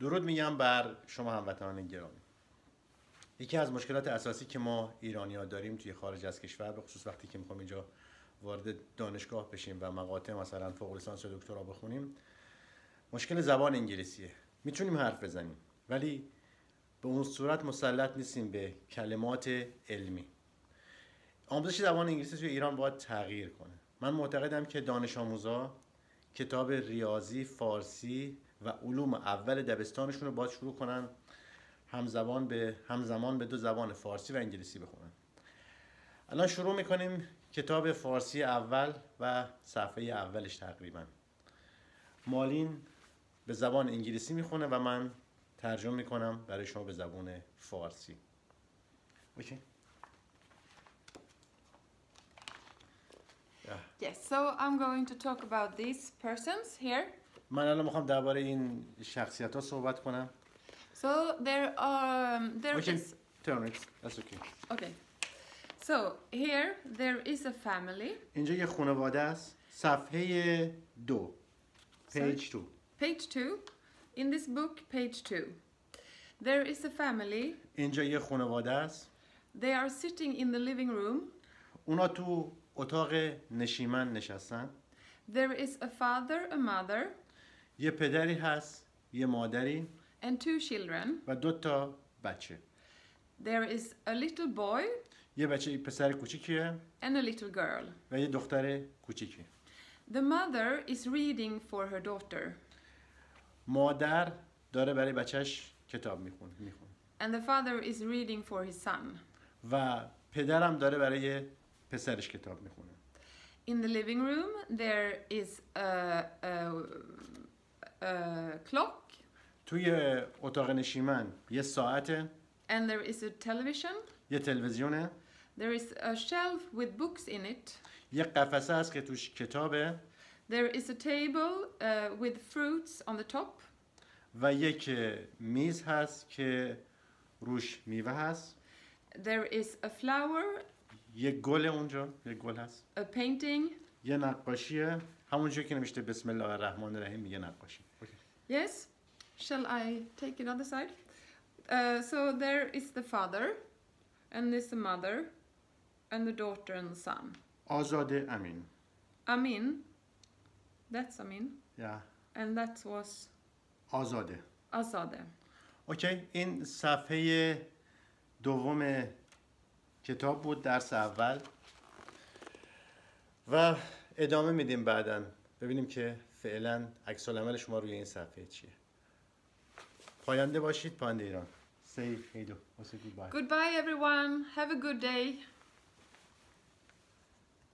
درود میگم بر شما هموطنان گرامی. یکی از مشکلات اساسی که ما ایرانی ها داریم توی خارج از کشور به خصوص وقتی که می‌خوام اینجا وارد دانشگاه بشیم و مقاطع مثلا فوق لیسانس و دکترا بخونیم مشکل زبان انگلیسیه. می‌تونیم حرف بزنیم ولی به اون صورت مسلط نیستیم به کلمات علمی. آموزش زبان انگلیسی توی ایران باید تغییر کنه. من معتقدم که دانش آموزا کتاب ریاضی فارسی و علوم اول دبستانشون رو باید شروع کنن همزمان به همزمان به دو زبان فارسی و انگلیسی بخونن. الان شروع می‌کنیم کتاب فارسی اول و صفحه اولش تقریبا. مالین به زبان انگلیسی می‌خونه و من ترجمه می‌کنم برای شما به زبان فارسی. اوکی؟ Yes, so I'm going to talk about these persons here. من الان میخوام درباره این شخصیت ها صحبت کنم So there are um, there Okay, is- turn it. That's okay. okay. So here there is a family. اینجا یه خانواده است صفحه دو page two Page two. In this book, page two. There is a family. اینجا یه خانواده است They are sitting in the living room. اونا تو اتاق نشیمن نشستن There is a father, a mother, یه پدری هست یه مادری and two children. و دو تا بچه There is a little boy یه بچه پسر کوچیکیه and a little girl. و یه دختر کوچیکی The mother is reading for her daughter, مادر داره برای بچهش کتاب می‌خونه می‌خونه and the father is reading for his son. و پدرم داره برای پسرش کتاب می‌خونه In the living room, there is a, a, a clock توی اتاق نشیمن یه ساعته and there is a television. یه تلویزیونه There is a shelf with books in it. یه قفسه هست که توش کتابه There is a table uh, with fruits on the top. و یک میز هست که روش میوه هست There is a flower, یه گل اونجا یه گل هست a painting. یه نقاشیه همونجا که نوشته بسم الله الرحمن الرحیم میگه نقاشی Yes. Shall I take it other side? Uh, so there is the father, and this the mother, and the daughter and the son. آزاده امین Amin. That's Amin. یا And that was آزاده Azadeh. اوکی این صفحه دوم کتاب بود درس اول و ادامه میدیم بعدا ببینیم که فعلا عکس العمل شما روی این صفحه چیه پاینده باشید پاینده ایران Say hey do. Goodbye. Goodbye, everyone. Have a good day.